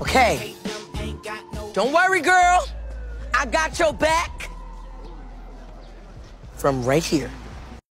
Okay. Don't worry, girl. I got your back. From right here.